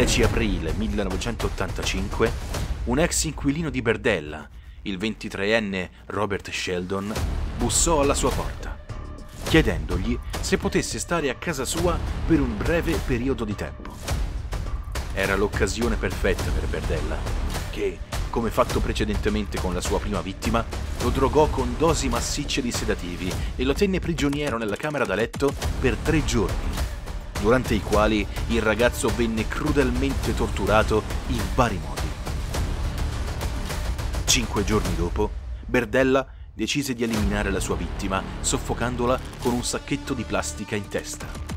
10 aprile 1985, un ex inquilino di Berdella, il 23enne Robert Sheldon, bussò alla sua porta, chiedendogli se potesse stare a casa sua per un breve periodo di tempo. Era l'occasione perfetta per Berdella, che, come fatto precedentemente con la sua prima vittima, lo drogò con dosi massicce di sedativi e lo tenne prigioniero nella camera da letto per tre giorni, durante i quali il ragazzo venne crudelmente torturato in vari modi. Cinque giorni dopo, Berdella decise di eliminare la sua vittima soffocandola con un sacchetto di plastica in testa.